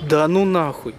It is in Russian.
Да ну нахуй.